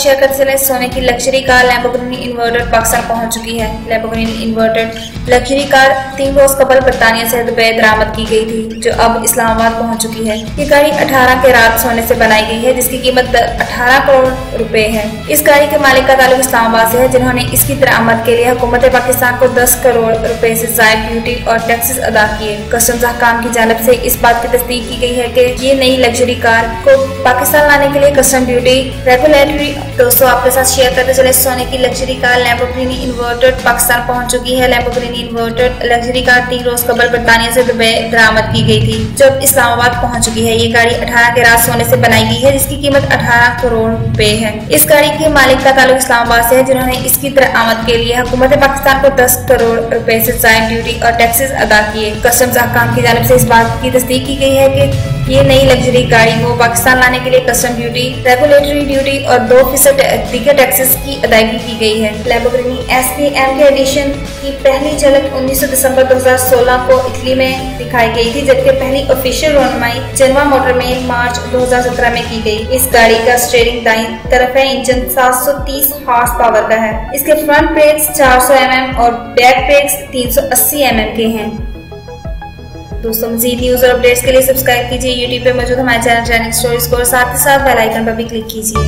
Share करते चले सोने की luxury car Lamborghini inverter Pakistan पहुँच चुकी है। लैम्बोर्गिनी इन्वर्टेड लग्जरी कार तीन रोज कबल बरतानिया से दुबई बरामद की गई थी, जो अब इस्लामाबाद पहुँच चुकी है। ये गाड़ी 18 के रात सोने से बनाई गई है, जिसकी कीमत 18 करोड़ रुपए है। इस गाड़ी के मालिक का ताल्लुक इस्लामाबाद से है, जिन्होंने इसकी दरामद के लिए हुकूमत पाकिस्तान को दस करोड़ रुपए से जायद ड्यूटी और टैक्सेस अदा किए। कस्टम्स हकाम की जानब से इस बात की तस्दीक की गई है कि ये नई लग्जरी कार को पाकिस्तान लाने के लिए कस्टम ड्यूटी रेगुलेटरी दोस्तों आपके साथ शेयर करते चले सोने की luxury car Lamborghini inverted Pakistan पहुँच चुकी है लैम्बोर्गिनी इन्वर्टेड लग्जरी कार तीन रोज कबल बरतानिया से दुबई बरामद की गई थी, जब इस्लामाबाद पहुँच चुकी है। ये गाड़ी 18 के रात सोने से बनाई गई है, जिसकी कीमत 18 करोड़ रुपए है। इस गाड़ी के मालिक का ताल्लुक इस्लामाबाद से है, जिन्होंने इसकी दरामद के लिए हुकूमत पाकिस्तान को दस करोड़ रूपए से जायद ड्यूटी और टैक्सेस अदा किए। कस्टम्स अहकाम की जानब ऐसी इस बात की तस्दीक की गई है की ये नई लग्जरी गाड़ी को पाकिस्तान लाने के लिए कस्टम ड्यूटी रेगुलेटरी ड्यूटी और दो फ़ीसद टैक्सेस की अदायगी की गई है। लेबोग्रिनी एस पी एम के एडिशन की पहली झलक 19 दिसंबर 2016 को इटली में दिखाई गई थी, जबकि पहली ऑफिशियल रोनमाई जनवा मोटर में मार्च 2017 में की गई। इस गाड़ी का स्टेयरिंग दाई तरफ़ है, इंजन 730 हॉर्स पावर का है। इसके फ्रंट ब्रेक्स 400 एम और बैक ब्रेक्स 380 एम के हैं। दोस्तों मजीद न्यूज़ और अपडेट्स के लिए सब्सक्राइब कीजिए यूट्यूब पर मौजूद हमारे चैनल ट्रेनिंग स्टोरीज को और साथ ही साथ बेलाइकन पर भी क्लिक कीजिए।